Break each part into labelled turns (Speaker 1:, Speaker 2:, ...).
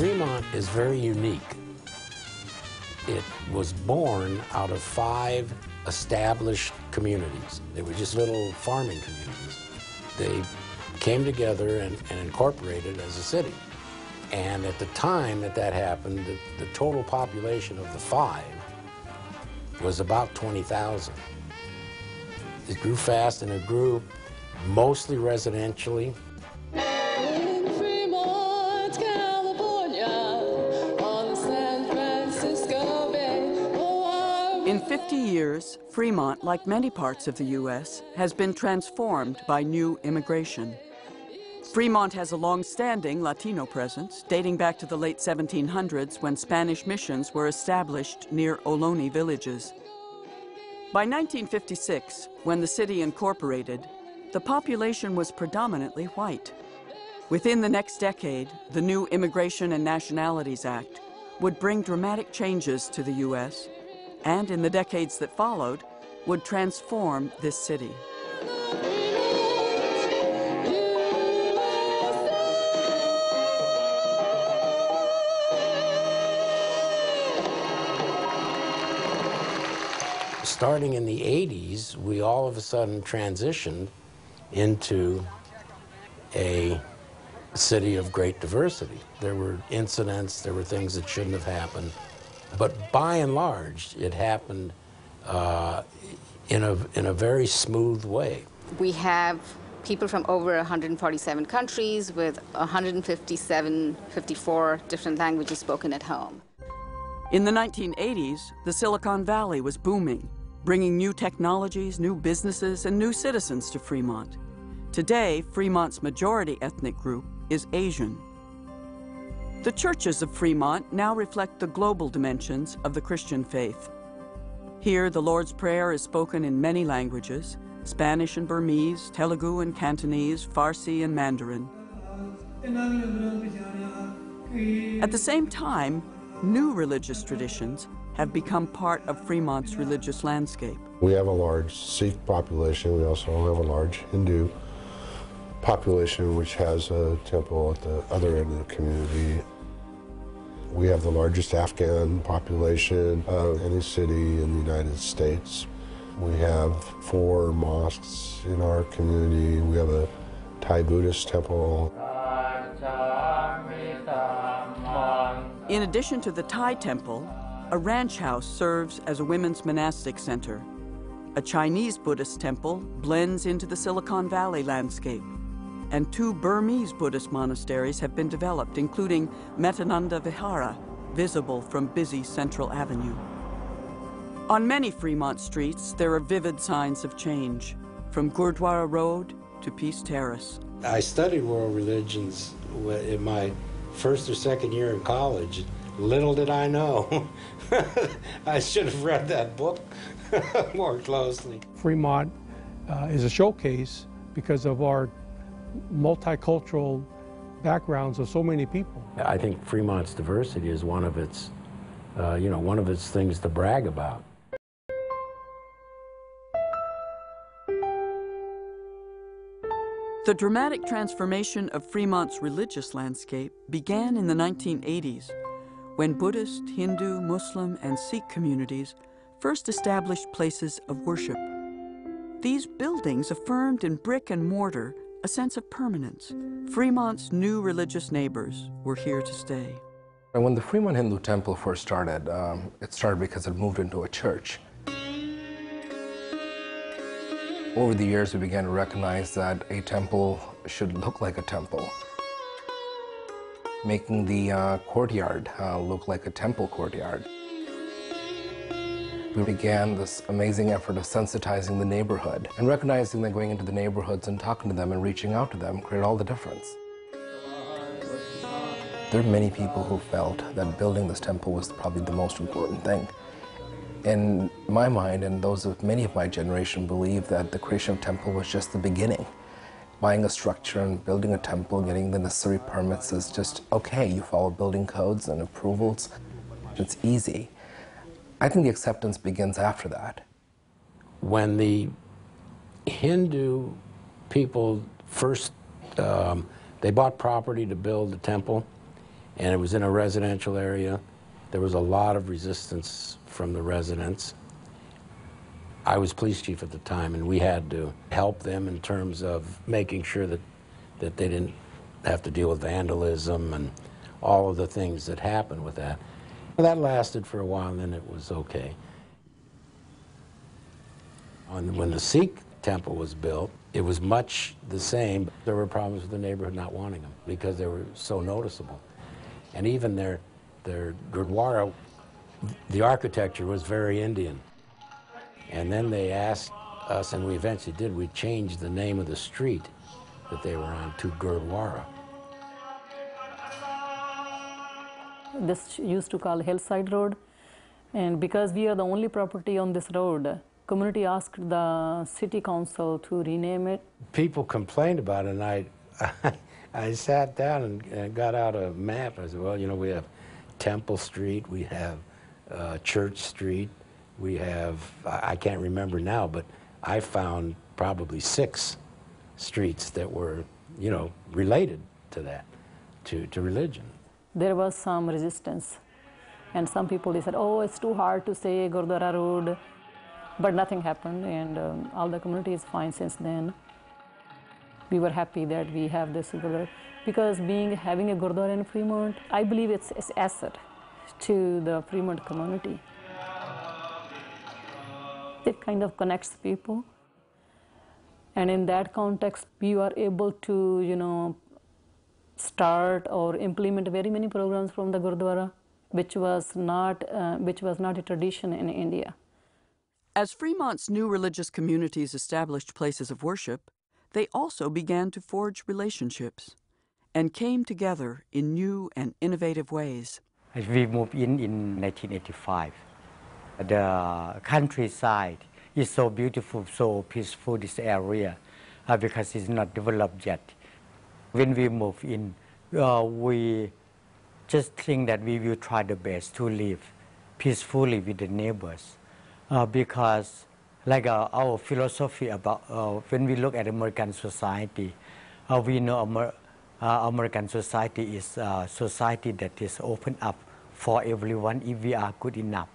Speaker 1: is very unique. It was born out of five established communities. They were just little farming communities. They came together and, and incorporated as a city. And at the time that that happened, the, the total population of the five was about 20,000. It grew fast and it grew mostly residentially.
Speaker 2: 50 years, Fremont, like many parts of the U.S., has been transformed by new immigration. Fremont has a long-standing Latino presence, dating back to the late 1700s when Spanish missions were established near Ohlone villages. By 1956, when the city incorporated, the population was predominantly white. Within the next decade, the new Immigration and Nationalities Act would bring dramatic changes to the U.S., and in the decades that followed, would transform this city.
Speaker 1: Starting in the 80s, we all of a sudden transitioned into a city of great diversity. There were incidents, there were things that shouldn't have happened, but by and large, it happened uh, in, a, in a very smooth way.
Speaker 3: We have people from over 147 countries with 157, 54 different languages spoken at home.
Speaker 2: In the 1980s, the Silicon Valley was booming, bringing new technologies, new businesses, and new citizens to Fremont. Today, Fremont's majority ethnic group is Asian. The churches of Fremont now reflect the global dimensions of the Christian faith. Here, the Lord's Prayer is spoken in many languages Spanish and Burmese, Telugu and Cantonese, Farsi and Mandarin. At the same time, new religious traditions have become part of Fremont's religious landscape.
Speaker 4: We have a large Sikh population. We also have a large Hindu population, which has a temple at the other end of the community. We have the largest Afghan population of any city in the United States. We have four mosques in our community. We have a Thai Buddhist temple.
Speaker 2: In addition to the Thai temple, a ranch house serves as a women's monastic center. A Chinese Buddhist temple blends into the Silicon Valley landscape. And two Burmese Buddhist monasteries have been developed, including Metananda Vihara, visible from busy Central Avenue. On many Fremont streets, there are vivid signs of change, from Gurdwara Road to Peace Terrace.
Speaker 1: I studied world religions in my first or second year in college. Little did I know. I should have read that book more closely.
Speaker 5: Fremont uh, is a showcase because of our multicultural backgrounds of so many people.
Speaker 1: I think Fremont's diversity is one of its, uh, you know, one of its things to brag about.
Speaker 2: The dramatic transformation of Fremont's religious landscape began in the 1980s when Buddhist, Hindu, Muslim, and Sikh communities first established places of worship. These buildings affirmed in brick and mortar a sense of permanence. Fremont's new religious neighbors were here to stay.
Speaker 6: And when the Fremont Hindu Temple first started, um, it started because it moved into a church. Over the years, we began to recognize that a temple should look like a temple, making the uh, courtyard uh, look like a temple courtyard. We began this amazing effort of sensitizing the neighborhood and recognizing that going into the neighborhoods and talking to them and reaching out to them created all the difference. There are many people who felt that building this temple was probably the most important thing. In my mind, and those of many of my generation believe that the creation of temple was just the beginning. Buying a structure and building a temple, getting the necessary permits is just okay. You follow building codes and approvals. It's easy. I think the acceptance begins after that.
Speaker 1: When the Hindu people first, um, they bought property to build the temple, and it was in a residential area. There was a lot of resistance from the residents. I was police chief at the time, and we had to help them in terms of making sure that, that they didn't have to deal with vandalism and all of the things that happened with that. That lasted for a while, and then it was okay. On- When the Sikh temple was built, it was much the same. There were problems with the neighborhood not wanting them because they were so noticeable. And even their, their Gurdwara, the architecture was very Indian. And then they asked us, and we eventually did, we changed the name of the street that they were on to Gurdwara.
Speaker 7: This used to call Hillside Road, and because we are the only property on this road, community asked the city council to rename it.
Speaker 1: People complained about it, and I, I sat down and, and got out a map. I said, well, you know, we have Temple Street, we have uh, Church Street, we have, I, I can't remember now, but I found probably six streets that were, you know, related to that, to, to religion.
Speaker 7: There was some resistance, and some people they said, "Oh, it's too hard to say Gurdwara Road," but nothing happened, and um, all the community is fine since then. We were happy that we have this Gurdwara because being having a Gurdwara in Fremont, I believe it's it's asset to the Fremont community. It kind of connects people. And in that context, we were able to, you know, start or implement very many programs from the Gurdwara, which was not, uh, which was not a tradition in India.
Speaker 2: As Fremont's new religious communities established places of worship, they also began to forge relationships and came together in new and innovative ways.
Speaker 8: As We moved in in 1985. The countryside is so beautiful, so peaceful, this area, uh, because it's not developed yet. When we move in, uh, we just think that we will try the best to live peacefully with the neighbors. Uh, because, like uh, our philosophy about uh, when we look at American society, uh, we know Amer- uh, American society is a society that is open up for everyone if we are good enough.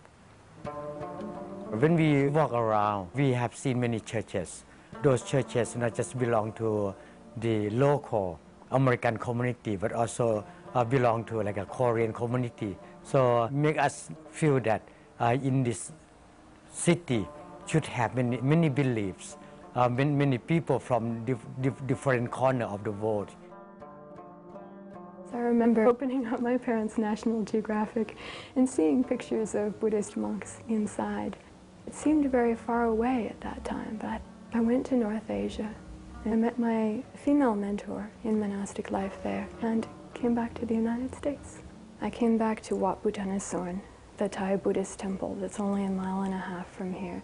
Speaker 8: When we walk around, we have seen many churches. Those churches not just belong to the local American community, but also uh, belong to like a Korean community. So make us feel that uh, in this city should have many, many beliefs, uh, many, many people from dif- dif- different corner of the world.
Speaker 9: I remember opening up my parents' National Geographic and seeing pictures of Buddhist monks inside. It seemed very far away at that time, but I went to North Asia I met my female mentor in monastic life there and came back to the United States. I came back to Wat Buddhanusorn, the Thai Buddhist temple that's only a mile and a half from here.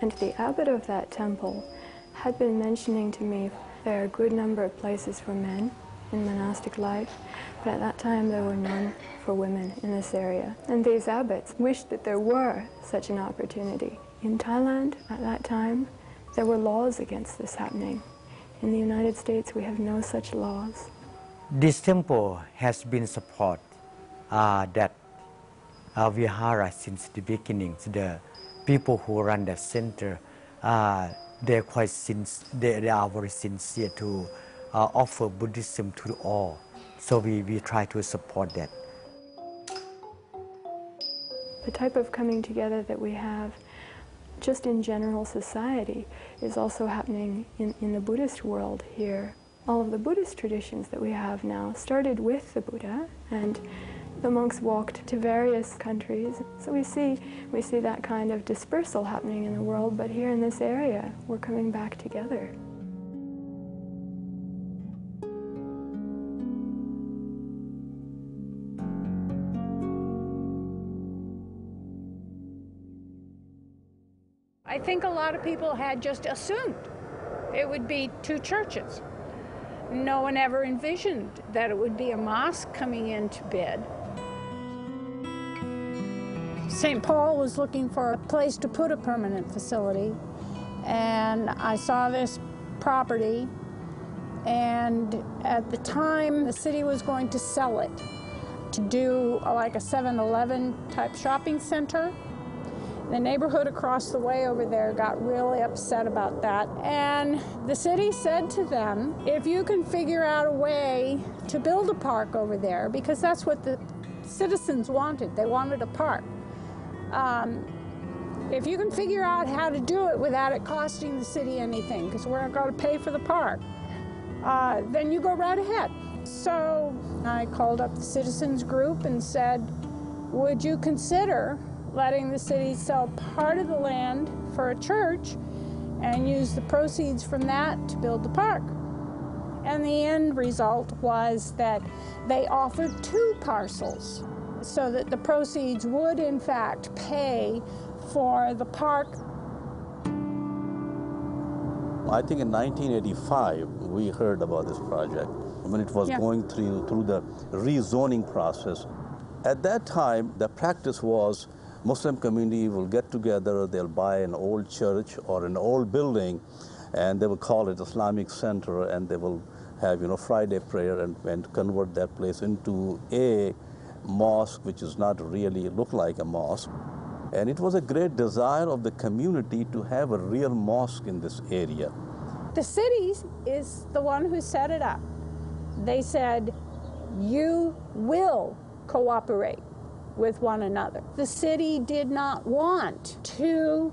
Speaker 9: And the abbot of that temple had been mentioning to me there are a good number of places for men in monastic life, but at that time there were none for women in this area. And these abbots wished that there were such an opportunity. In Thailand, at that time, there were laws against this happening. In the United States, we have no such laws.
Speaker 8: This temple has been support uh, that uh, Vihara since the beginning. The people who run the center, uh, they're quite since they, they are very sincere to uh, offer Buddhism to all. So we, we try to support that.
Speaker 9: The type of coming together that we have just in general society is also happening in, in the Buddhist world here. All of the Buddhist traditions that we have now started with the Buddha and the monks walked to various countries. So we see, we see that kind of dispersal happening in the world, but here in this area, we're coming back together.
Speaker 10: Think a lot of people had just assumed it would be two churches. No one ever envisioned that it would be a mosque coming in Tibet. St. Paul was looking for a place to put a permanent facility, and I saw this property, and at the time the city was going to sell it. to do like a 7 Eleven type shopping center. The neighborhood across the way over there got really upset about that. And the city said to them, if you can figure out a way to build a park over there, because that's what the citizens wanted, they wanted a park. Um, if you can figure out how to do it without it costing the city anything, because we're not going to pay for the park, uh, then you go right ahead. So I called up the citizens group and said, would you consider letting the city sell part of the land for a church and use the proceeds from that to build the park? And the end result was that they offered two parcels so that the proceeds would in fact pay for the park.
Speaker 11: I think in 1985 we heard about this project when it was
Speaker 10: Yeah.
Speaker 11: going through through the rezoning process. At that time, the practice was Muslim community will get together, they'll buy an old church or an old building, and they will call it Islamic Center, and they will have you know Friday prayer and, and convert that place into a mosque, which is not really look like a mosque. And it was a great desire of the community to have a real mosque in this area.
Speaker 10: The city is the one who set it up. They said, you will cooperate with one another. The city did not want two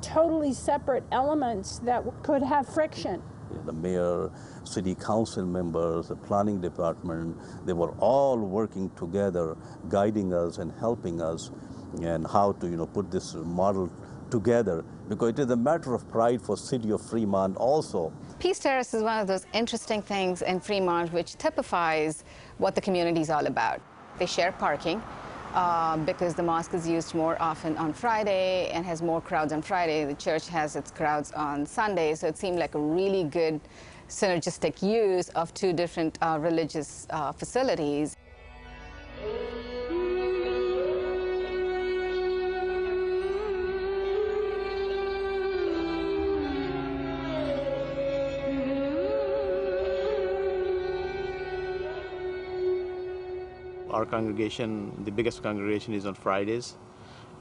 Speaker 10: totally separate elements that could have friction.
Speaker 11: the mayor, city council members, the planning department, they were all working together, guiding us and helping us and how to, you know, put this model together because it is a matter of pride for city of Fremont also.
Speaker 3: Peace Terrace is one of those interesting things in Fremont which typifies what the community is all about. They share parking uh, because the mosque is used more often on Friday and has more crowds on Friday. The church has its crowds on Sunday, so it seemed like a really good synergistic use of two different uh, religious uh, facilities.
Speaker 12: Our congregation, the biggest congregation, is on Fridays,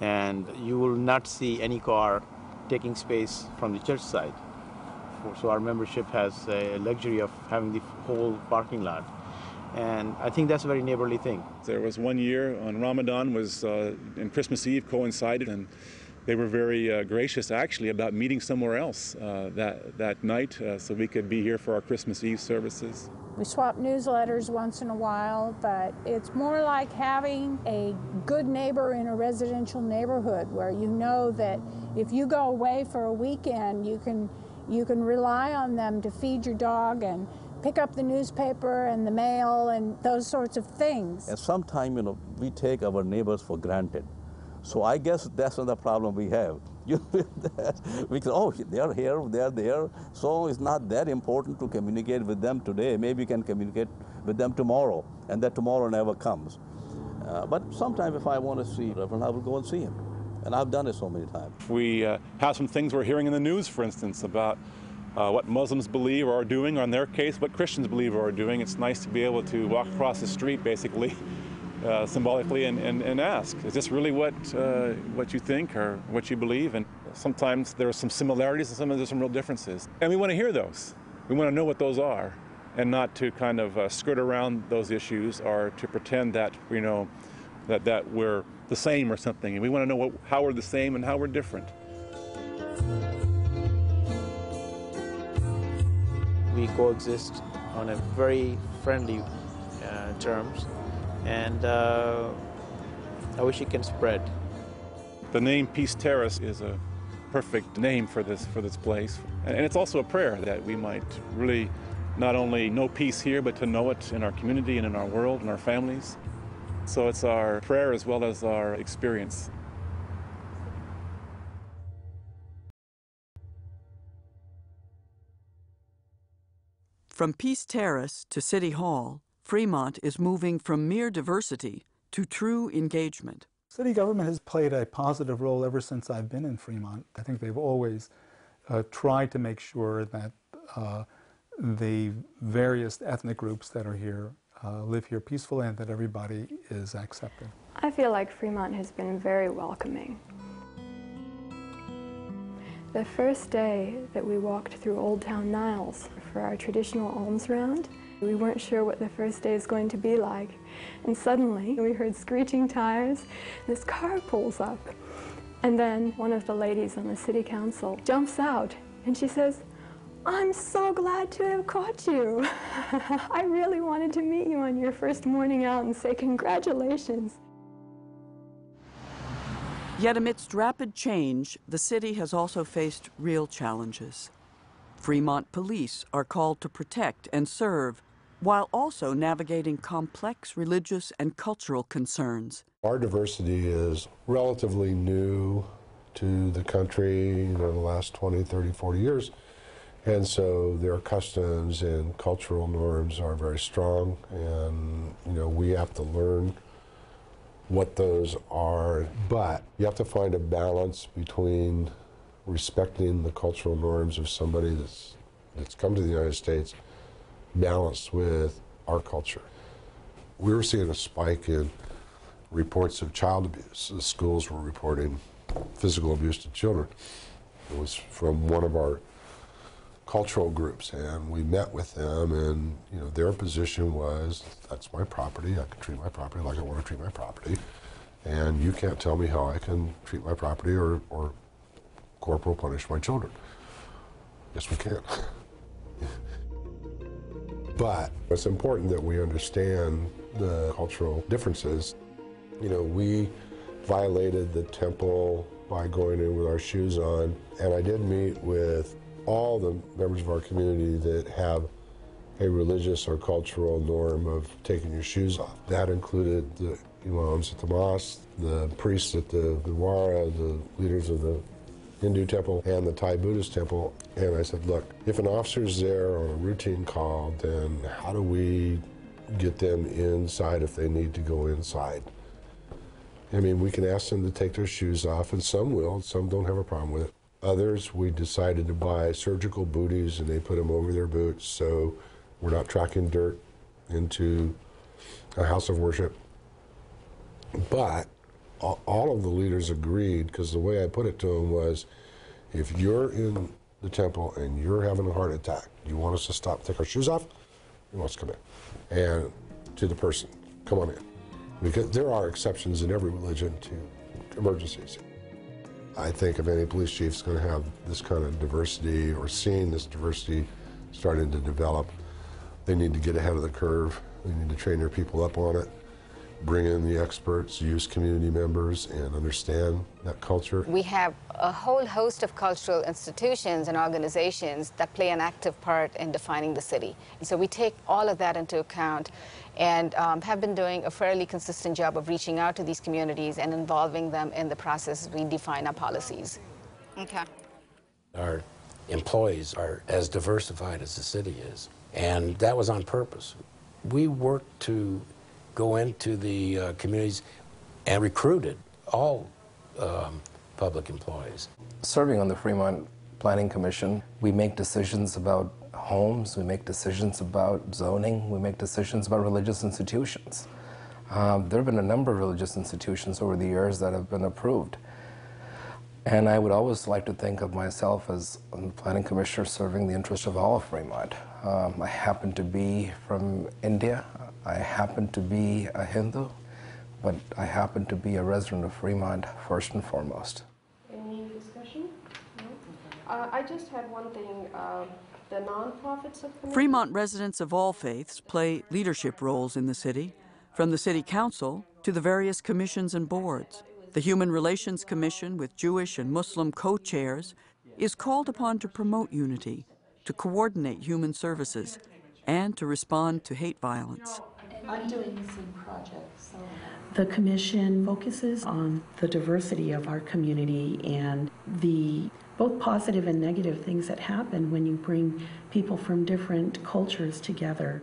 Speaker 12: and you will not see any car taking space from the church side. So our membership has a luxury of having the whole parking lot, and I think that's a very neighborly thing.
Speaker 13: There was one year on Ramadan was uh, and Christmas Eve coincided, and they were very uh, gracious actually about meeting somewhere else uh, that that night, uh, so we could be here for our Christmas Eve services.
Speaker 10: We swap newsletters once in a while, but it's more like having a good neighbor in a residential neighborhood where you know that if you go away for a weekend, you can you can rely on them to feed your dog and pick up the newspaper and the mail and those sorts of things.
Speaker 11: And sometimes, you know, we take our neighbors for granted. So I guess that's another problem we have. You we say, oh, they are here, they are there. So it's not that important to communicate with them today. Maybe you can communicate with them tomorrow, and that tomorrow never comes. Uh, but sometimes if I want to see Reverend, I will go and see him. And I've done it so many times.
Speaker 13: We uh, have some things we're hearing in the news, for instance, about uh, what Muslims believe or are doing, or in their case, what Christians believe or are doing. It's nice to be able to walk across the street, basically, uh, symbolically, and, and, and ask, is this really what, uh, what you think or what you believe? And sometimes there are some similarities and sometimes there's some real differences. And we want to hear those. We want to know what those are and not to kind of uh, skirt around those issues or to pretend that, you know, that, that we're the same or something. And we want to know what, how we're the same and how we're different.
Speaker 12: We coexist on a very friendly uh, terms, and uh, I wish it can spread.
Speaker 13: The name Peace Terrace is a perfect name for this for this place, and it's also a prayer that we might really not only know peace here, but to know it in our community and in our world and our families. So it's our prayer as well as our experience.
Speaker 2: From Peace Terrace to City Hall, Fremont is moving from mere diversity to true engagement.
Speaker 14: City government has played a positive role ever since I've been in Fremont. I think they've always uh, tried to make sure that uh, the various ethnic groups that are here uh, live here peacefully and that everybody is accepted.
Speaker 9: I feel like Fremont has been very welcoming. The first day that we walked through Old Town Niles for our traditional alms round, we weren't sure what the first day is going to be like. And suddenly we heard screeching tires. This car pulls up. And then one of the ladies on the city council jumps out and she says, I'm so glad to have caught you. I really wanted to meet you on your first morning out and say congratulations.
Speaker 2: Yet amidst rapid change, the city has also faced real challenges. Fremont police are called to protect and serve while also navigating complex religious and cultural concerns.
Speaker 4: Our diversity is relatively new to the country, know, the last 20, 30, 40 years. And so their customs and cultural norms are very strong, and you know we have to learn what those are. But you have to find a balance between respecting the cultural norms of somebody that's that's come to the United States, balanced with our culture. We were seeing a spike in reports of child abuse. The schools were reporting physical abuse to children. It was from one of our cultural groups, and we met with them, and you know their position was, "That's my property. I can treat my property like I want to treat my property, and you can't tell me how I can treat my property or, or corporal punish my children." Yes, we can. but it's important that we understand the cultural differences. You know, we violated the temple by going in with our shoes on, and I did meet with all the members of our community that have a religious or cultural norm of taking your shoes off. That included the imams at the mosque, the priests at the Gurdwara, the leaders of the Hindu temple, and the Thai Buddhist temple. And I said, look, if an officer's there on a routine call, then how do we get them inside if they need to go inside? I mean, we can ask them to take their shoes off, and some will, some don't have a problem with it. Others, we decided to buy surgical booties and they put them over their boots so we're not tracking dirt into a house of worship. But all of the leaders agreed because the way I put it to them was if you're in the temple and you're having a heart attack, you want us to stop, take our shoes off? You want us to come in. And to the person, come on in. Because there are exceptions in every religion to emergencies. I think if any police chief is going to have this kind of diversity or seeing this diversity starting to develop, they need to get ahead of the curve. They need to train their people up on it, bring in the experts, use community members, and understand that culture.
Speaker 3: We have a whole host of cultural institutions and organizations that play an active part in defining the city. And so we take all of that into account and um, have been doing a fairly consistent job of reaching out to these communities and involving them in the process we define our policies. Okay.
Speaker 1: Our employees are as diversified as the city is, and that was on purpose. We work to go into the uh, communities and recruited all um, public employees.
Speaker 6: Serving on the Fremont Planning Commission, we make decisions about homes, we make decisions about zoning, we make decisions about religious institutions. Um, there have been a number of religious institutions over the years that have been approved. And I would always like to think of myself as a planning commissioner serving the interest of all of Fremont. Um, I happen to be from India. I happen to be a Hindu, but I happen to be a resident of Fremont first and foremost.
Speaker 15: Any discussion? No? Uh, I just had one thing. Uh, the nonprofits of
Speaker 2: Fremont residents of all faiths play leadership roles in the city, from the city council to the various commissions and boards. The Human Relations Commission, with Jewish and Muslim co chairs, is called upon to promote unity, to coordinate human services, and to respond to hate violence.
Speaker 16: I'm doing the same project, so. The commission focuses on the diversity of our community and the both positive and negative things that happen when you bring people from different cultures together.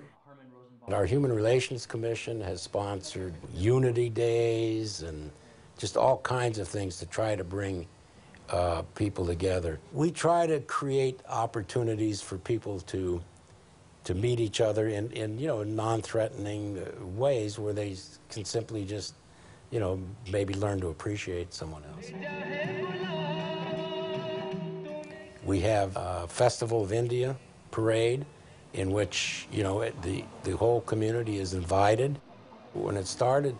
Speaker 1: Our Human Relations Commission has sponsored unity days and just all kinds of things to try to bring uh, people together. We try to create opportunities for people to to meet each other in, in you know, non-threatening ways where they can simply just, you know, maybe learn to appreciate someone else. We have a Festival of India parade in which, you know, it, the, the whole community is invited. When it started,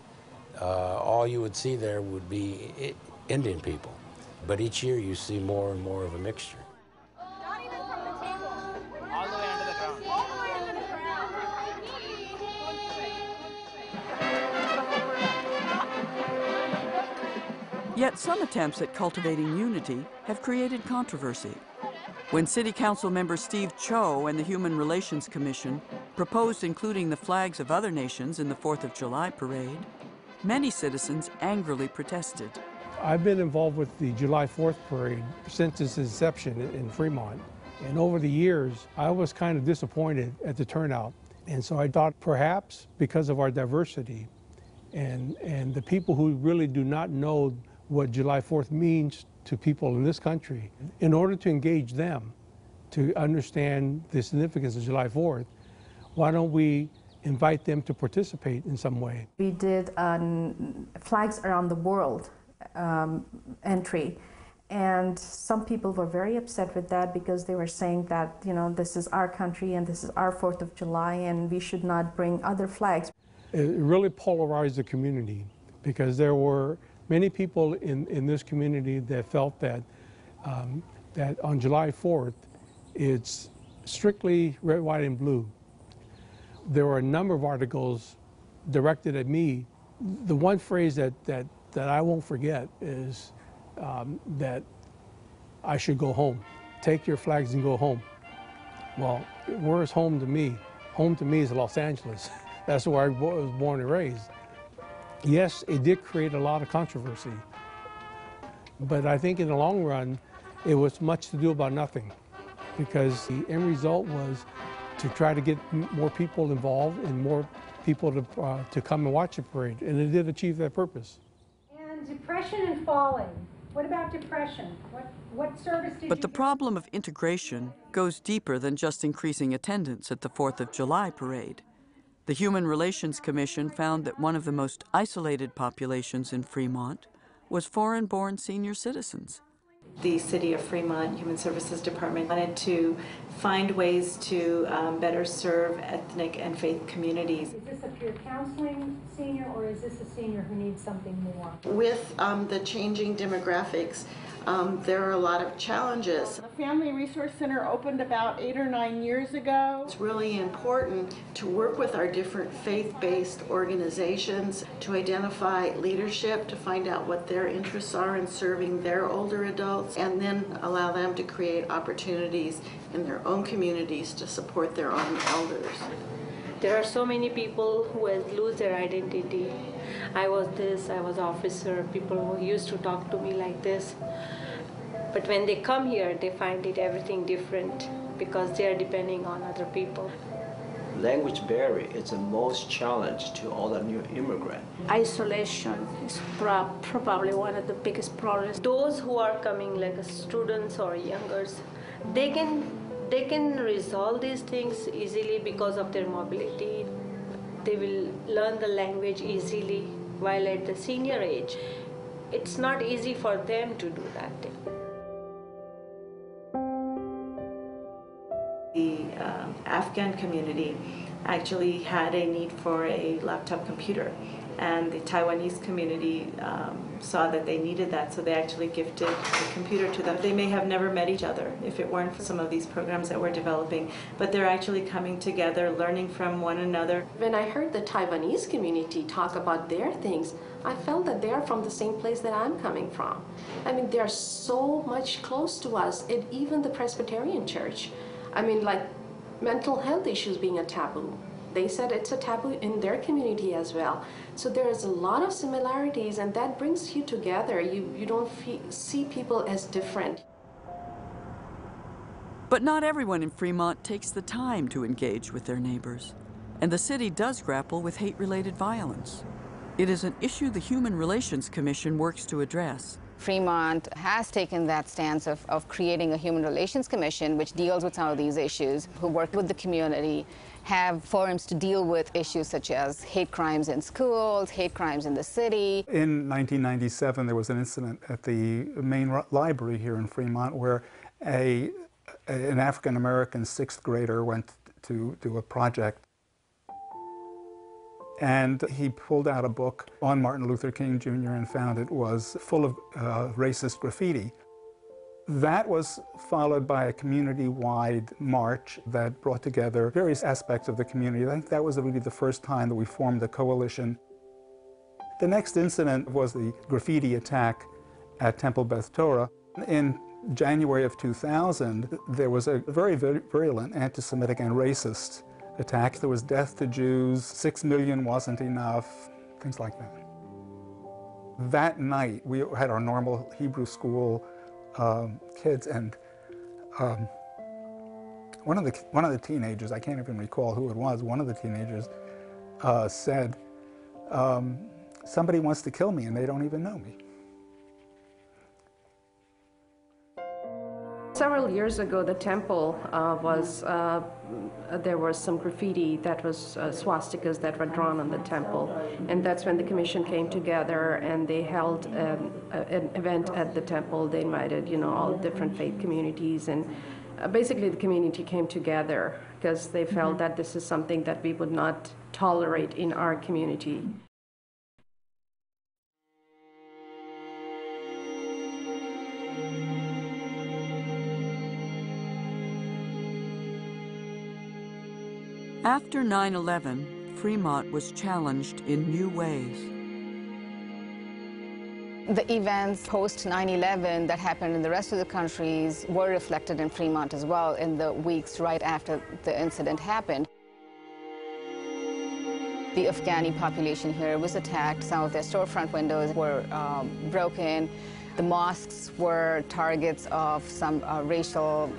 Speaker 1: uh, all you would see there would be Indian people. But each year you see more and more of a mixture.
Speaker 2: Yet some attempts at cultivating unity have created controversy. When City Council member Steve Cho and the Human Relations Commission proposed including the flags of other nations in the 4th of July parade, many citizens angrily protested.
Speaker 5: I've been involved with the July 4th parade since its inception in- Fremont. And over the years, I was kind of disappointed at the turnout. And so I thought perhaps because of our diversity and, and the people who really do not know what July 4th means to people in this country, in order to engage them to understand the significance of July 4th, why don't we invite them to participate in some way?
Speaker 17: We did um, flags around the world um, entry. And some people were very upset with that because they were saying that, you know, this is our country and this is our 4th of July and we should not bring other flags.
Speaker 5: It really polarized the community because there were many people in, in this community that felt that, um, that on July 4th, it's strictly red, white, and blue. There were a number of articles directed at me. The one phrase that, that, that I won't forget is um, that I should go home. Take your flags and go home. Well, where is home to me? Home to me is Los Angeles. That's where I was born and raised. Yes, it did create a lot of controversy. But I think in the long run, it was much to do about nothing because the end result was to try to get more people involved and more people to, uh, to come and watch the parade. And it did achieve that purpose.
Speaker 18: And depression and falling. What about depression? What, what service did
Speaker 2: But
Speaker 18: you
Speaker 2: the problem of integration goes deeper than just increasing attendance at the 4th of July parade. The Human Relations Commission found that one of the most isolated populations in Fremont was foreign born senior citizens.
Speaker 19: The City of Fremont Human Services Department wanted to find ways to um, better serve ethnic and faith communities.
Speaker 18: Is this a pure counseling senior or is this a senior who needs something more?
Speaker 20: With um, the changing demographics, um, there are a lot of challenges.
Speaker 21: The Family Resource Center opened about eight or nine years ago.
Speaker 20: It's really important to work with our different faith-based organizations to identify leadership, to find out what their interests are in serving their older adults, and then allow them to create opportunities in their own communities to support their own elders.
Speaker 22: There are so many people who lose their identity. I was this, I was officer, people used to talk to me like this. But when they come here, they find it everything different because they are depending on other people.
Speaker 23: Language barrier is the most challenge to all the new immigrant.
Speaker 22: Isolation is pro- probably one of the biggest problems. Those who are coming like students or youngers, they can they can resolve these things easily because of their mobility. They will learn the language easily. While at the senior age, it's not easy for them to do that.
Speaker 19: Afghan community actually had a need for a laptop computer, and the Taiwanese community um, saw that they needed that, so they actually gifted a computer to them. They may have never met each other if it weren't for some of these programs that we're developing, but they're actually coming together, learning from one another.
Speaker 15: When I heard the Taiwanese community talk about their things, I felt that they are from the same place that I'm coming from. I mean, they are so much close to us, and even the Presbyterian Church. I mean, like mental health issues being a taboo. They said it's a taboo in their community as well. So there is a lot of similarities, and that brings you together. You, you don't see people as different.
Speaker 2: But not everyone in Fremont takes the time to engage with their neighbors, and the city does grapple with hate related violence. It is an issue the Human Relations Commission works to address,
Speaker 3: Fremont has taken that stance of, of creating a Human Relations Commission which deals with some of these issues, who work with the community, have forums to deal with issues such as hate crimes in schools, hate crimes in the city.
Speaker 14: In 1997, there was an incident at the main library here in Fremont where a, an African American sixth grader went to do a project. And he pulled out a book on Martin Luther King Jr. and found it was full of uh, racist graffiti. That was followed by a community-wide march that brought together various aspects of the community. I think that was really the first time that we formed a coalition. The next incident was the graffiti attack at Temple Beth Torah. In January of 2000, there was a very virulent anti-Semitic and racist attack. There was death to Jews, six million wasn't enough, things like that. That night, we had our normal Hebrew school um, kids, and um, one of the one of the teenagers, I can't even recall who it was. One of the teenagers uh, said, um, "Somebody wants to kill me, and they don't even know me."
Speaker 15: Several years ago, the temple uh, was, uh, there was some graffiti that was uh, swastikas that were drawn on the temple. And that's when the commission came together and they held um, an event at the temple. They invited, you know, all different faith communities. And uh, basically, the community came together because they felt mm-hmm. that this is something that we would not tolerate in our community.
Speaker 2: After 9 11, Fremont was challenged in new ways.
Speaker 3: The events post 9 11 that happened in the rest of the countries were reflected in Fremont as well in the weeks right after the incident happened. The Afghani population here was attacked. Some of their storefront windows were um, broken. The mosques were targets of some uh, racial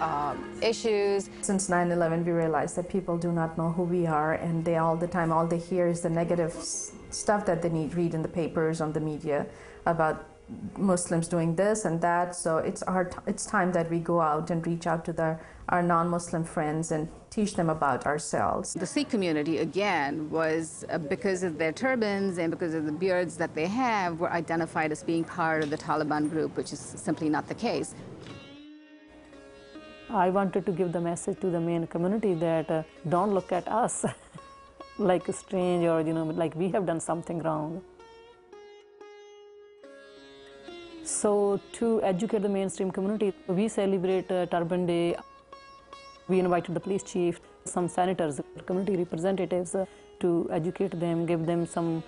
Speaker 3: uh, issues.
Speaker 17: Since 9-11, we realized that people do not know who we are, and they all the time, all they hear is the negative stuff that they need read in the papers, on the media, about Muslims doing this and that. So it's our it's time that we go out and reach out to the, our non-Muslim friends and teach them about ourselves.
Speaker 3: The Sikh community, again, was uh, because of their turbans and because of the beards that they have, were identified as being part of the Taliban group, which is simply not the case.
Speaker 24: I wanted to give the message to the main community that uh, don't look at us like strange or you know like we have done something wrong. So to educate the mainstream community, we celebrate uh, Turban Day. We invited the police chief, some senators, community representatives uh, to educate them, give them some,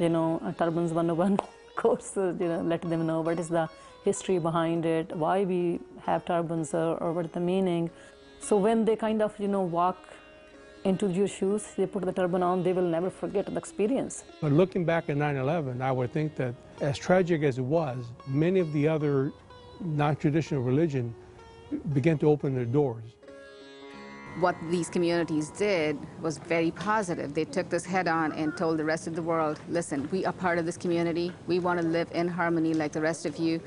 Speaker 24: you know, turbans 101 course, uh, you know, let them know what is the history behind it, why we have turbans or, or what is the meaning. So when they kind of, you know, walk into your shoes, they put the turban on, they will never forget the experience.
Speaker 5: But looking back at 9-11, I would think that as tragic as it was, many of the other non-traditional religion began to open their doors.
Speaker 3: What these communities did was very positive. They took this head on and told the rest of the world, listen, we are part of this community. We want to live in harmony like the rest of you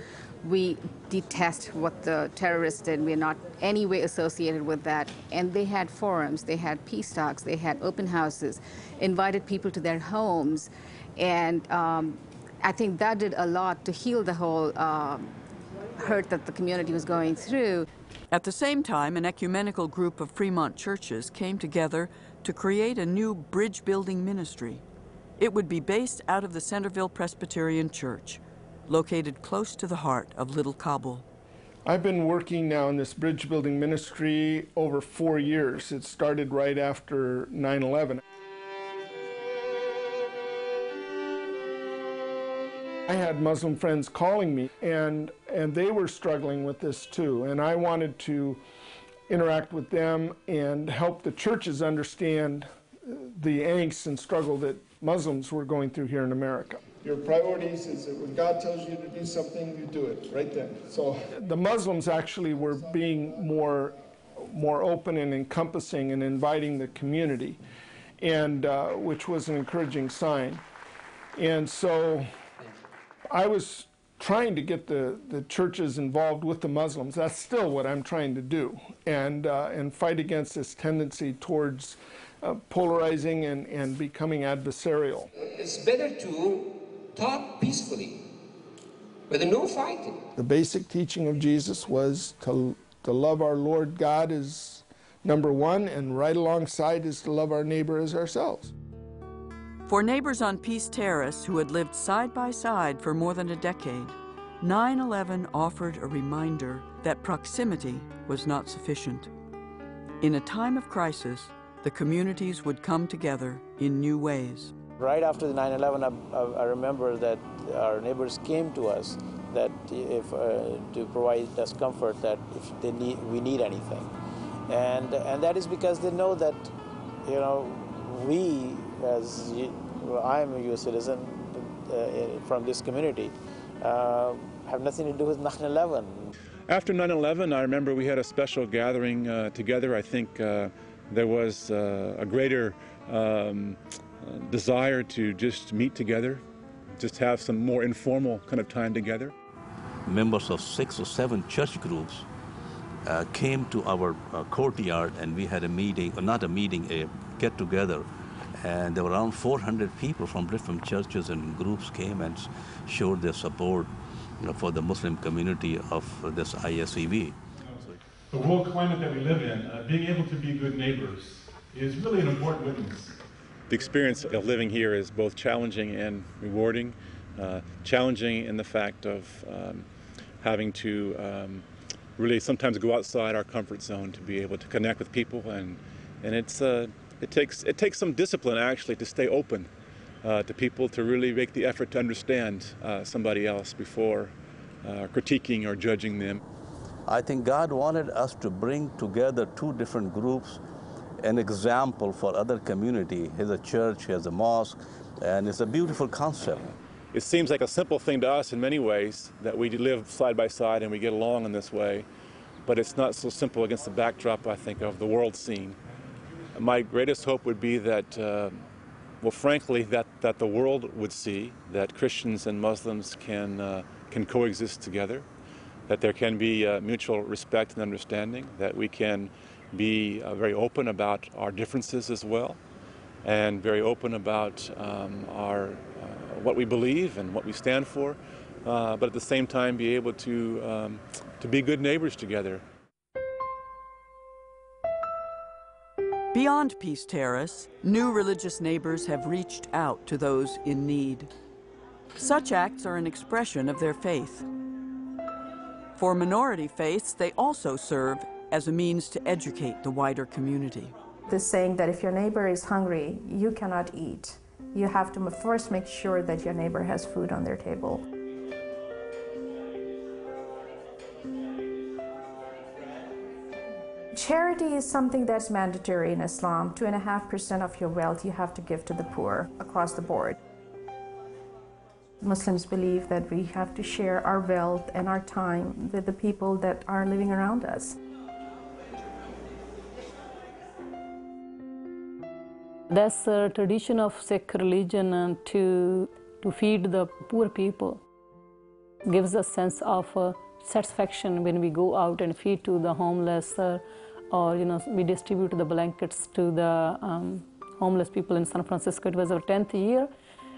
Speaker 3: we detest what the terrorists did. We're not any way associated with that. And they had forums, they had peace talks, they had open houses, invited people to their homes. And um, I think that did a lot to heal the whole uh, hurt that the community was going through.
Speaker 2: At the same time, an ecumenical group of Fremont churches came together to create a new bridge building ministry. It would be based out of the Centerville Presbyterian Church located close to the heart of Little Kabul.
Speaker 25: I've been working now in this bridge building ministry over four years. It started right after 9 11. I had Muslim friends calling me, and, and they were struggling with this too. And I wanted to interact with them and help the churches understand the angst and struggle that Muslims were going through here in America. Your priorities is that when God tells you to do something, you do it right then. So the Muslims actually were being more, more open and encompassing and inviting the community, and uh, which was an encouraging sign. And so I was trying to get the, the churches involved with the Muslims. That's still what I'm trying to do, and uh, and fight against this tendency towards uh, polarizing and, and becoming adversarial.
Speaker 26: It's better to talk peacefully, with no fighting.
Speaker 25: The basic teaching of Jesus was to to love our Lord God as number one, and right alongside is to love our neighbor as ourselves.
Speaker 2: For neighbors on Peace Terrace who had lived side by side for more than a decade, 9 11 offered a reminder that proximity was not sufficient. In a time of crisis, the communities would come together in new ways.
Speaker 27: Right after the 9 11, I, I, remember that our neighbors came to us that if uh, to provide us comfort that if they need we need anything and and that is because they know that you know we as I'm a U.S. citizen uh, from this community uh, have nothing to do with 9/11.
Speaker 13: After 9/11, I remember we had a special gathering uh, together. I think uh, there was uh, a greater um, desire to just meet together, just have some more informal kind of time together.
Speaker 28: Members of six or seven church groups uh, came to our uh, courtyard and we had a meeting, or not a meeting, a get together. And there were around 400 people from different churches and groups came and showed their support you know, for the Muslim community of this ISEB.
Speaker 29: The world climate that we live in, uh, being able to be good neighbors is really an important witness.
Speaker 13: The experience of living here is both challenging and rewarding. Uh, challenging in the fact of um, having to um, really sometimes go outside our comfort zone to be able to connect with people and and it's uh, it takes it takes some discipline actually to stay open uh, to people to really make the effort to understand uh, somebody else before uh, critiquing or judging them.
Speaker 28: I think God wanted us to bring together two different groups, an example for other community. Here's a church, here's a mosque, and it's a beautiful concept.
Speaker 13: It seems like a simple thing to us in many ways that we live side by side and we get along in this way, but it's not so simple against the backdrop, I think, of the world scene. My greatest hope would be that, uh, well, frankly, that, that the world would see that Christians and Muslims can, uh, can coexist together, that there can be uh, mutual respect and understanding, that we can be uh, very open about our differences as well, and very open about um, our what we believe and what we stand for, uh, but at the same time be able to, um, to be good neighbors together.
Speaker 2: Beyond Peace Terrace, new religious neighbors have reached out to those in need. Such acts are an expression of their faith. For minority faiths, they also serve as a means to educate the wider community.
Speaker 17: The saying that if your neighbor is hungry, you cannot eat you have to first make sure that your neighbor has food on their table. Charity is something that's mandatory in Islam. Two and a half percent of your wealth you have to give to the poor across the board. Muslims believe that we have to share our wealth and our time with the people that are living around us.
Speaker 24: That's a tradition of Sikh religion and to, to feed the poor people. Gives a sense of uh, satisfaction when we go out and feed to the homeless uh, or you know we distribute the blankets to the um, homeless people in San Francisco. It was our 10th year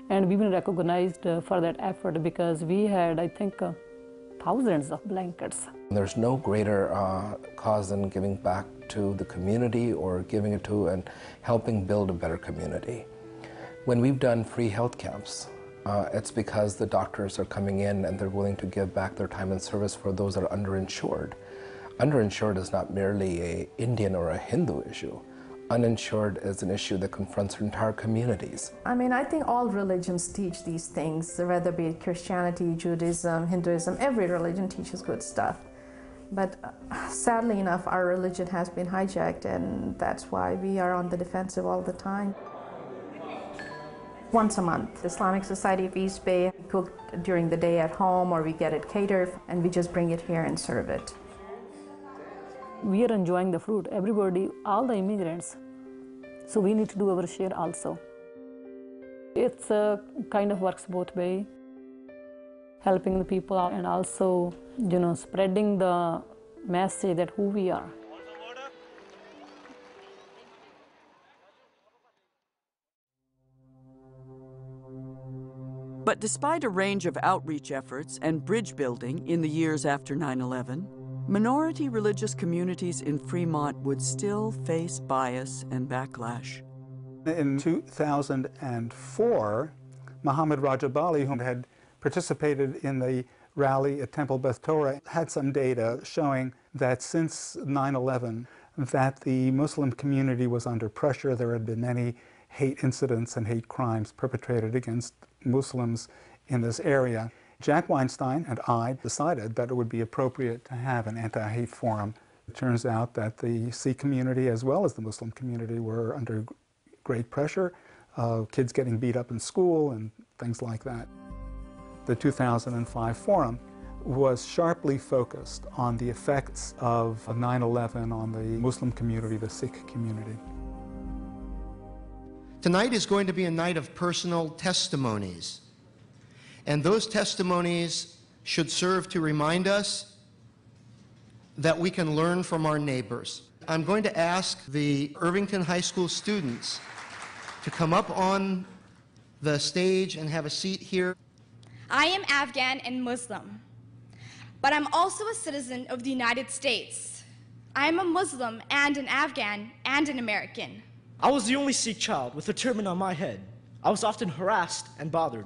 Speaker 24: and we've been recognized uh, for that effort because we had, I think, uh, thousands of blankets.
Speaker 6: There's no greater uh, cause than giving back to the community or giving it to and helping build a better community. When we've done free health camps, uh, it's because the doctors are coming in and they're willing to give back their time and service for those that are underinsured. Underinsured is not merely a Indian or a Hindu issue uninsured is an issue that confronts entire communities.
Speaker 17: I mean, I think all religions teach these things, whether it be Christianity, Judaism, Hinduism, every religion teaches good stuff. But uh, sadly enough, our religion has been hijacked, and that's why we are on the defensive all the time. Once a month, the Islamic Society of East Bay cook during the day at home, or we get it catered, and we just bring it here and serve it
Speaker 24: we are enjoying the fruit. Everybody, all the immigrants. So we need to do our share also. It's a kind of works both way. helping the people out and also, you know, spreading the message that who we are.
Speaker 2: But despite a range of outreach efforts and bridge building in the years after 9 11, minority religious communities in Fremont would still face bias and backlash.
Speaker 14: In 2004, Muhammad Rajabali, who had participated in the rally at Temple Beth Torah, had some data showing that since 9 11, that the Muslim community was under pressure. There had been many hate incidents and hate crimes perpetrated against Muslims in this area. Jack Weinstein and I decided that it would be appropriate to have an anti-hate forum. It turns out that the Sikh community as well as the Muslim community were under great pressure, uh, kids getting beat up in school and things like that. The 2005 forum was sharply focused on the effects of 9-11 on the Muslim community, the Sikh community.
Speaker 30: Tonight is going to be a night of personal testimonies. And those testimonies should serve to remind us that we can learn from our neighbors. I'm going to ask the Irvington High School students to come up on the stage and have a seat here.
Speaker 31: I am Afghan and Muslim, but I'm also a citizen of the United States. I am a Muslim and an Afghan and an American.
Speaker 32: I was the only Sikh child with a turban on my head. I was often harassed and bothered.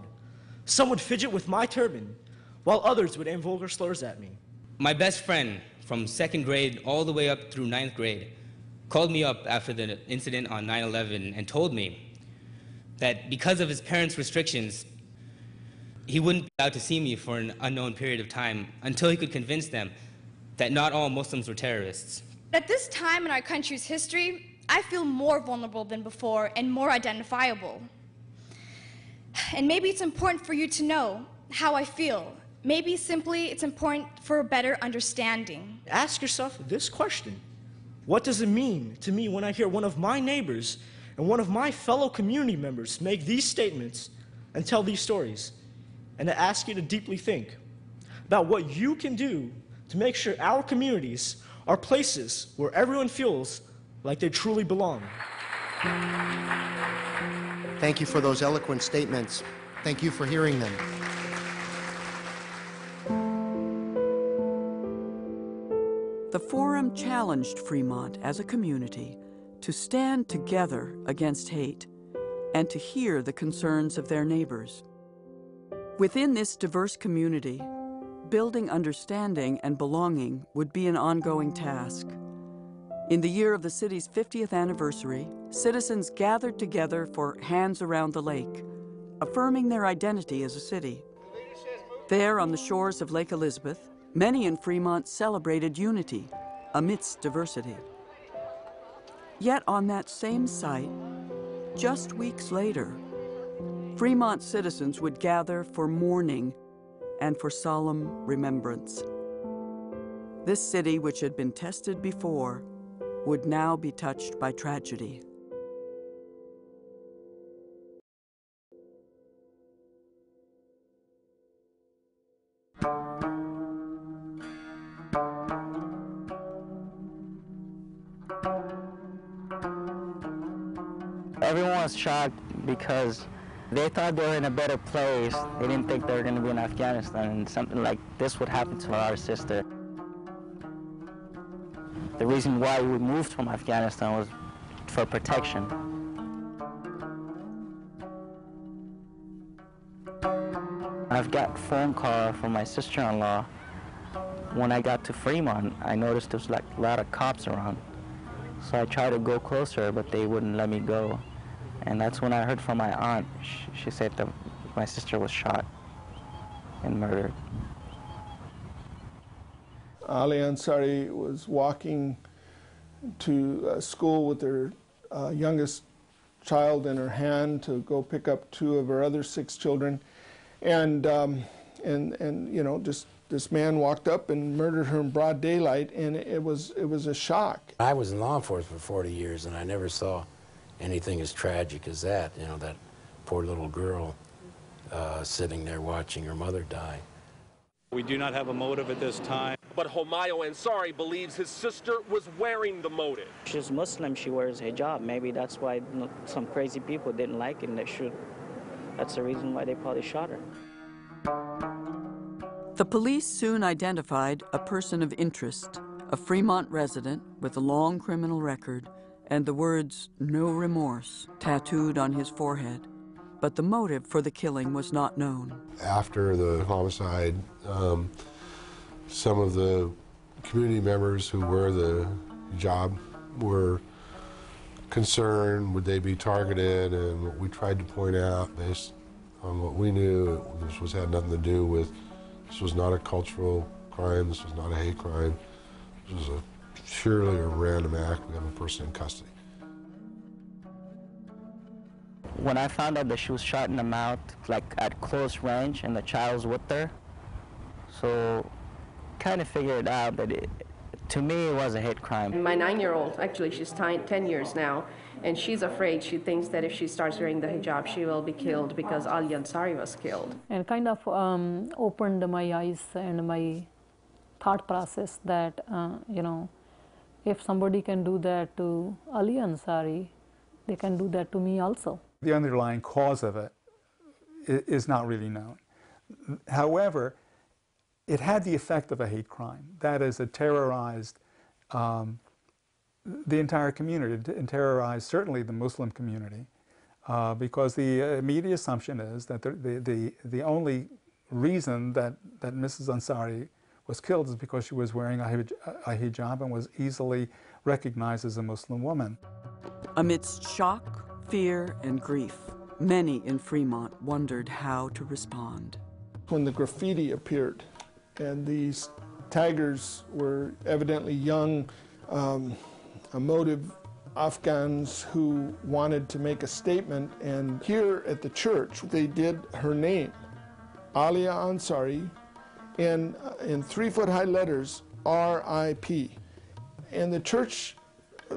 Speaker 32: Some would fidget with my turban, while others would aim vulgar slurs at me.
Speaker 33: My best friend from second grade all the way up through ninth grade called me up after the incident on 9 11 and told me that because of his parents' restrictions, he wouldn't be allowed to see me for an unknown period of time until he could convince them that not all Muslims were terrorists.
Speaker 31: At this time in our country's history, I feel more vulnerable than before and more identifiable. And maybe it's important for you to know how I feel. Maybe simply it's important for a better understanding.
Speaker 32: Ask yourself this question What does it mean to me when I hear one of my neighbors and one of my fellow community members make these statements and tell these stories? And to ask you to deeply think about what you can do to make sure our communities are places where everyone feels like they truly belong.
Speaker 30: Thank you for those eloquent statements. Thank you for hearing them.
Speaker 2: The forum challenged Fremont as a community to stand together against hate and to hear the concerns of their neighbors. Within this diverse community, building understanding and belonging would be an ongoing task. In the year of the city's 50th anniversary, citizens gathered together for Hands Around the Lake, affirming their identity as a city. There, on the shores of Lake Elizabeth, many in Fremont celebrated unity amidst diversity. Yet on that same site, just weeks later, Fremont citizens would gather for mourning and for solemn remembrance. This city, which had been tested before, would now be touched by tragedy.
Speaker 34: Shocked because they thought they were in a better place. They didn't think they were going to be in Afghanistan and something like this would happen to our sister. The reason why we moved from Afghanistan was for protection. I've got phone call from my sister-in-law. When I got to Fremont, I noticed there was like a lot of cops around. So I tried to go closer, but they wouldn't let me go. And that's when I heard from my aunt. She, she said that my sister was shot and murdered.
Speaker 25: Alia Ansari was walking to uh, school with her uh, youngest child in her hand to go pick up two of her other six children. And, um, and, and you know, just this man walked up and murdered her in broad daylight, and it was, it was a shock.
Speaker 35: I was in law enforcement for 40 years, and I never saw anything as tragic as that, you know, that poor little girl uh, sitting there watching her mother die.
Speaker 36: We do not have a motive at this time.
Speaker 37: But Homayo Ansari believes his sister was wearing the motive.
Speaker 34: She's Muslim, she wears hijab. Maybe that's why some crazy people didn't like it and they should. That's the reason why they probably shot her.
Speaker 2: The police soon identified a person of interest, a Fremont resident with a long criminal record and the words no remorse tattooed on his forehead. But the motive for the killing was not known.
Speaker 38: After the homicide, um, some of the community members who were the job were concerned would they be targeted and what we tried to point out based on what we knew this was had nothing to do with this was not a cultural crime this was not a hate crime this was a surely a random act we have a person in custody
Speaker 34: When I found out that she was shot in the mouth, like at close range, and the child was with her, so kind of figured out that it, to me, it was a hate crime.
Speaker 15: My nine-year-old, actually, she's 10 years now, and she's afraid. She thinks that if she starts wearing the hijab, she will be killed because Alia Ansari was killed.
Speaker 24: And kind of um, opened my eyes and my thought process that, uh, you know, if somebody can do that to Alia Ansari, they can do that to me also.
Speaker 14: The underlying cause of it is not really known. However, it had the effect of a hate crime. That is, it terrorized um, the entire community, and terrorized certainly the Muslim community, uh, because the immediate assumption is that the, the, the, the, only reason that, that Mrs. Ansari was killed is because she was wearing a, a hijab and was easily recognized as a Muslim woman.
Speaker 2: Amidst shock, fear, and grief, many in Fremont wondered how to respond.
Speaker 25: When the graffiti appeared, and these taggers were evidently young, um, emotive Afghans who wanted to make a statement. And here at the church, they did her name, Alia Ansari, in, in three foot high letters, R.I.P. And the church,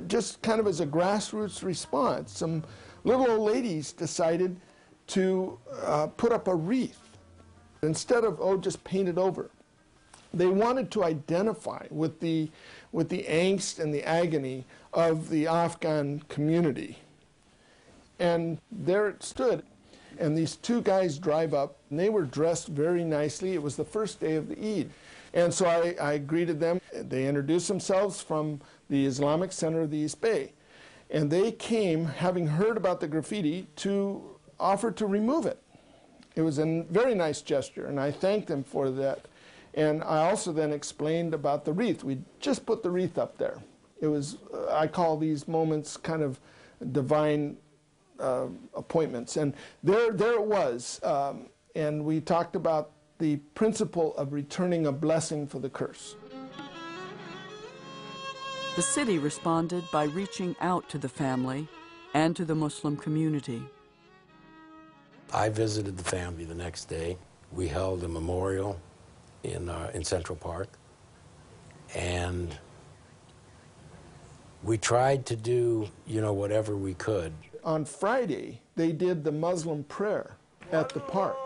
Speaker 25: just kind of as a grassroots response, some little old ladies decided to uh, put up a wreath instead of, oh, just paint it over. They wanted to identify with the, with the angst and the agony of the Afghan community. And there it stood. And these two guys drive up, and they were dressed very nicely. It was the first day of the Eid. And so I, I greeted them. They introduced themselves from the Islamic Center of the East Bay. And they came, having heard about the graffiti, to offer to remove it. It was a very nice gesture, and I thanked them for that. And I also then explained about the wreath. We just put the wreath up there. It was, uh, I call these moments kind of divine uh, appointments. And there, there it was. Um, and we talked about the principle of returning a blessing for the curse.
Speaker 2: The city responded by reaching out to the family and to the Muslim community.
Speaker 35: I visited the family the next day. We held a memorial in, uh, in Central Park. And we tried to do, you know, whatever we could.
Speaker 25: On Friday, they did the Muslim prayer at the park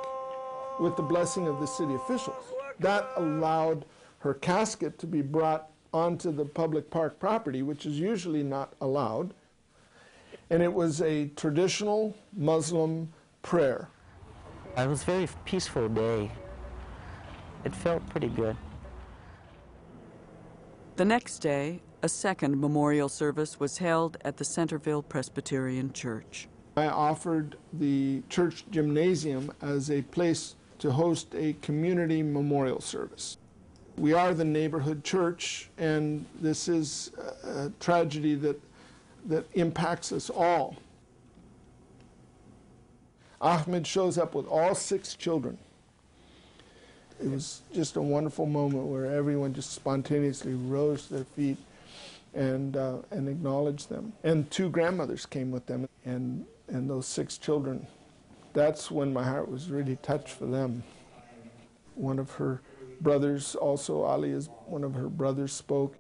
Speaker 25: with the blessing of the city officials. That allowed her casket to be brought onto the public park property, which is usually not allowed. And it was a traditional Muslim prayer.
Speaker 34: It was a very peaceful day. It felt pretty good.
Speaker 2: The next day, a second memorial service was held at the Centerville Presbyterian Church.
Speaker 25: I offered the church gymnasium as a place to host a community memorial service. We are the neighborhood church, and this is a tragedy that, that impacts us all. Ahmed shows up with all six children. It was just a wonderful moment where everyone just spontaneously rose to their feet and, uh, and acknowledged them. And two grandmothers came with them, and, and those six children. That's when my heart was really touched for them. One of her brothers, also Ali is one of her brothers, spoke.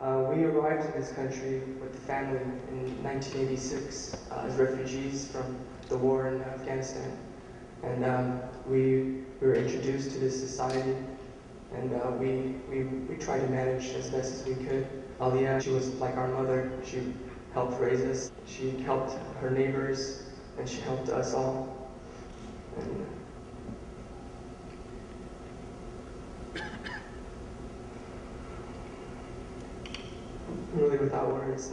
Speaker 39: Uh, we arrived in this country with the family in 1986 uh, as refugees from the war in Afghanistan. And um, we, we were introduced to this society and uh, we, we, we tried to manage as best as we could. Aliyah, she was like our mother. She helped raise us. She helped her neighbors, and she helped us all. And really without words.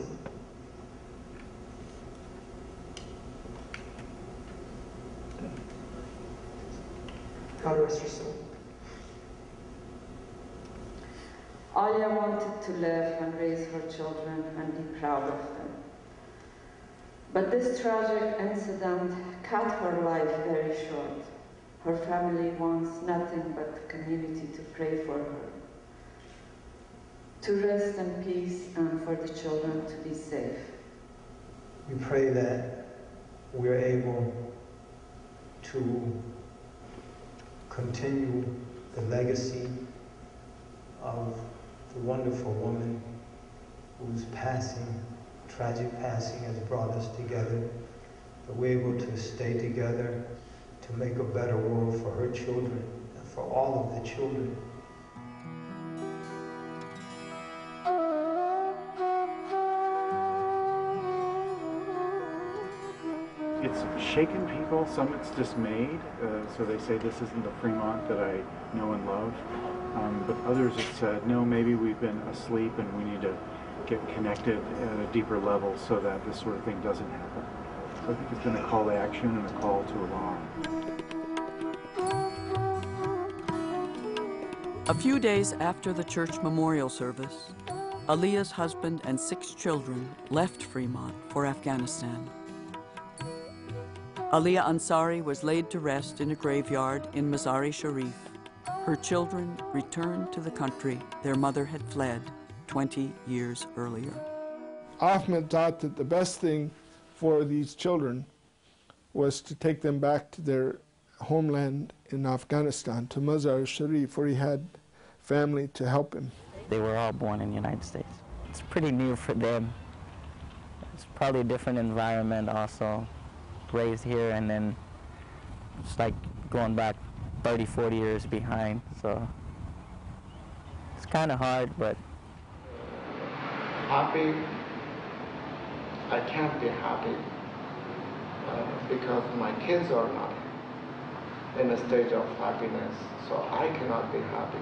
Speaker 39: And God rest her soul.
Speaker 40: Alia wanted to live and raise her children and be proud of them. But this tragic incident cut her life very short. Her family wants nothing but the community to pray for her, to rest in peace and for the children to be safe.
Speaker 41: We pray that we're able to continue the legacy of the wonderful woman who's passing, tragic passing, has brought us together. That we're able to stay together to make a better world for her children and for all of the children.
Speaker 42: It's shaken people, some it's dismayed, uh, so they say this isn't the Fremont that I know and love. Um, but others have said, no, maybe we've been asleep and we need to get connected at a deeper level so that this sort of thing doesn't happen. So I think it's been a call to action and a call to alarm.
Speaker 2: A few days after the church memorial service, Aliyah's husband and six children left Fremont for Afghanistan. Aliyah Ansari was laid to rest in a graveyard in Mazari Sharif. Her children returned to the country their mother had fled 20 years earlier.
Speaker 25: Ahmed thought that the best thing for these children was to take them back to their homeland in Afghanistan, to Mazar Sharif, where he had family to help him.
Speaker 34: They were all born in the United States. It's pretty new for them. It's probably a different environment also. Raised here and then it's like going back 30, 40 years behind. So it's kind of hard, but
Speaker 43: happy. I can't be happy uh, because my kids are not in a stage of happiness, so I cannot be happy.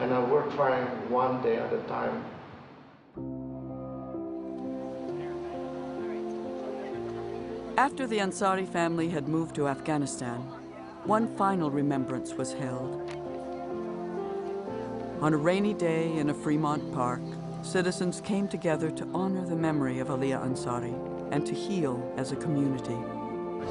Speaker 43: And uh, we're trying one day at a time.
Speaker 2: After the Ansari family had moved to Afghanistan, one final remembrance was held. On a rainy day in a Fremont park, citizens came together to honor the memory of Aliyah Ansari and to heal as a community.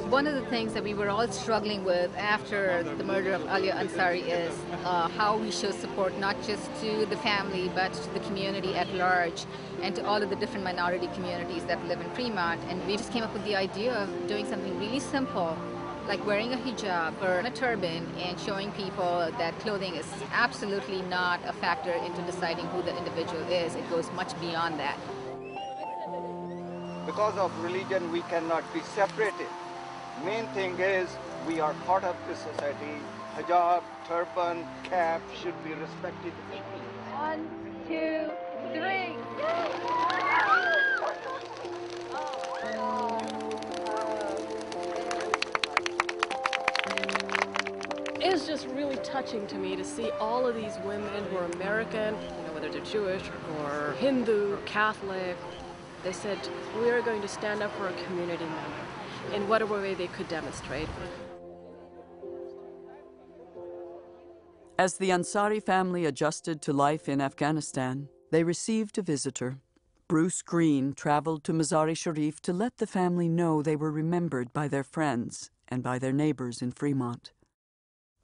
Speaker 44: One of the things that we were all struggling with after the murder of Aliyah Ansari is uh, how we show support not just to the family but to the community at large and to all of the different minority communities that live in Fremont. And we just came up with the idea of doing something really simple like wearing a hijab or a turban and showing people that clothing is absolutely not a factor into deciding who the individual is. It goes much beyond that.
Speaker 45: Because of religion, we cannot be separated. Main thing is we are part of this society. Hijab, turban, cap should be respected.
Speaker 44: One, two, three.
Speaker 46: Just really touching to me to see all of these women who are American, you know, whether they're Jewish or Hindu, Catholic. They said, we are going to stand up for a community member in whatever way they could demonstrate.
Speaker 2: As the Ansari family adjusted to life in Afghanistan, they received a visitor. Bruce Green traveled to Mazari Sharif to let the family know they were remembered by their friends and by their neighbors in Fremont.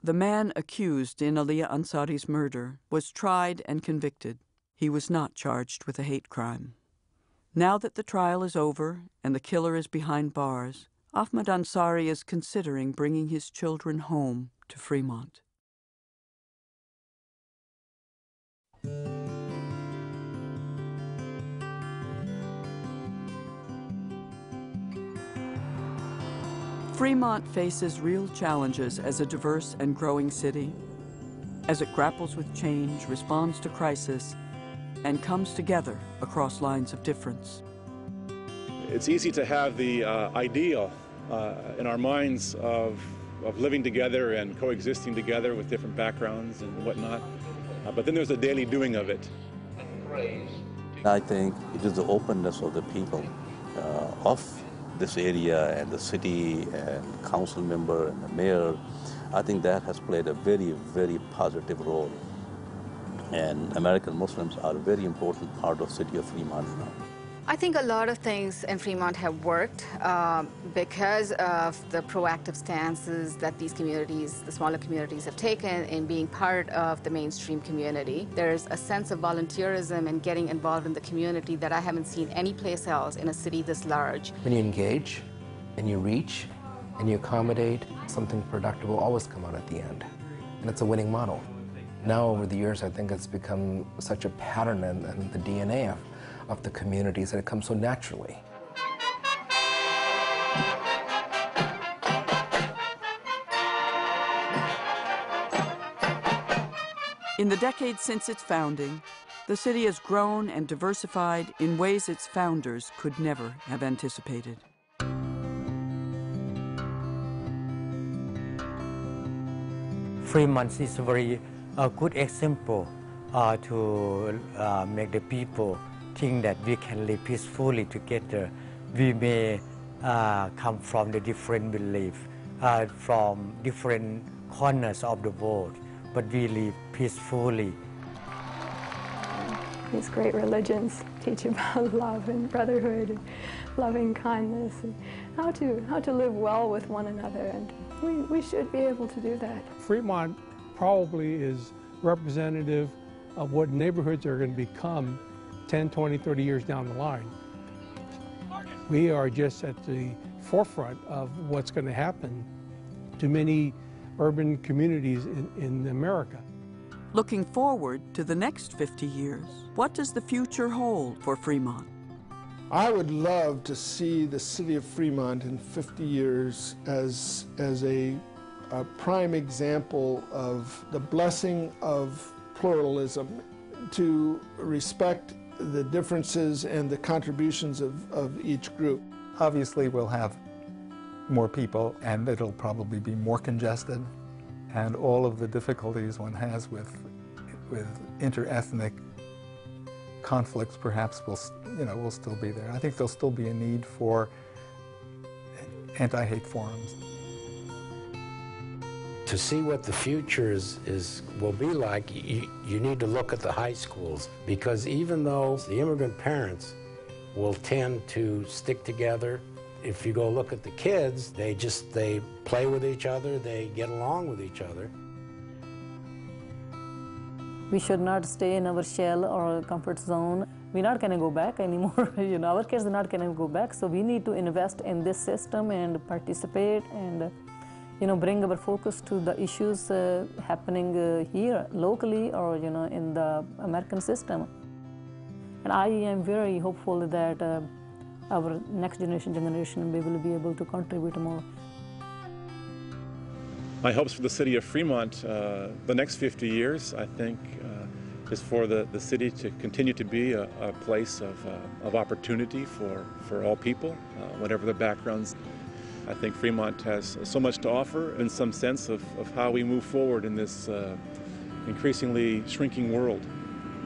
Speaker 2: The man accused in Aliyah Ansari's murder was tried and convicted. He was not charged with a hate crime. Now that the trial is over and the killer is behind bars, Ahmad Ansari is considering bringing his children home to Fremont. Fremont faces real challenges as a diverse and growing city. as it grapples with change, responds to crisis, and comes together across lines of difference.
Speaker 13: It's easy to have the uh, ideal uh, in our minds of, of living together and coexisting together with different backgrounds and whatnot, uh, but then there's the daily doing of it.
Speaker 11: I think it is the openness of the people uh, of this area and the city and council member and the mayor. I think that has played a very, very positive role. And American Muslims are a very important part of city of Fremont now.
Speaker 3: I think a lot of things in Fremont have worked um, because of the proactive stances that these communities, the smaller communities, have taken in being part of the mainstream community. There's a sense of volunteerism and getting involved in the community that I haven't seen anyplace else in a city this large.
Speaker 6: When you engage and you reach and you accommodate, something productive will always come out at the end. And it's a winning model. Now, over the years, I think it's become such a pattern in, in the DNA of of the communities and it comes so naturally.
Speaker 2: In the decades since its founding, the city has grown and diversified in ways its founders could never have anticipated.
Speaker 8: Fremont is a very uh, good example uh, to uh, make the people think that we can live peacefully together. We may uh, come from the different belief, uh, from different corners of the world, but we live peacefully.
Speaker 9: These great religions teach about love and brotherhood and loving kindness and how to, how to live well with one another. And we, we should be able to do that.
Speaker 5: Fremont probably is representative of what neighborhoods are going to become 10, 20, 30 years down the line. We are just at the forefront of what's going to happen to many urban communities in, in America.
Speaker 2: Looking forward to the next 50 years, what does the future hold for Fremont?
Speaker 25: I would love to see the city of Fremont in 50 years as, as a, a prime example of the blessing of pluralism, to respect the differences and the contributions of, of each group.
Speaker 14: Obviously, we'll have more people and it'll probably be more congested and all of the difficulties one has with, with interethnic conflicts perhaps will, you know, will still be there. I think there'll still be a need for anti-hate forums
Speaker 1: to see what the future is, is will be like, you, you need to look at the high schools because even though the immigrant parents will tend to stick together, if you go look at the kids, they just they play with each other, they get along with each other.
Speaker 24: We should not stay in our shell or comfort zone. We're not going to go back anymore. you know, our kids are not going to go back. So we need to invest in this system and participate and you know, bring our focus to the issues uh, happening uh, here locally or, you know, in the American system. And I am very hopeful that uh, our next generation generation we will be able to contribute more.
Speaker 13: My hopes for the city of Fremont, uh, the next 50 years, I think, uh, is for the, the city to continue to be a, a place of, uh, of opportunity for, for all people, whatever their backgrounds. I think Fremont has so much to offer in some sense of, of how we move forward in this uh, increasingly shrinking world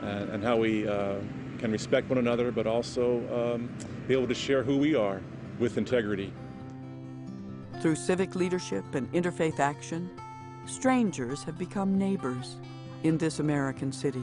Speaker 13: and, and how we uh, can respect one another but also um, be able to share who we are with integrity.
Speaker 2: Through civic leadership and interfaith action, strangers have become neighbors in this American city.